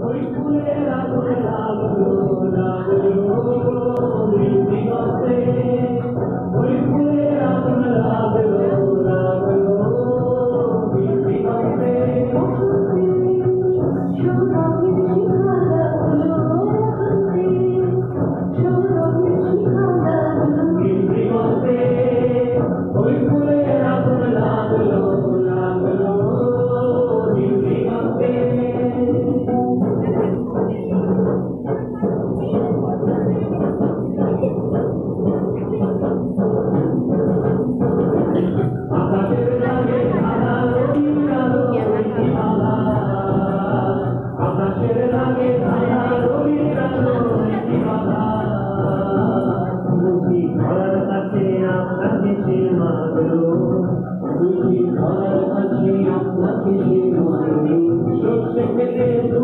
Hoy tú le das tu regalo. Thank you.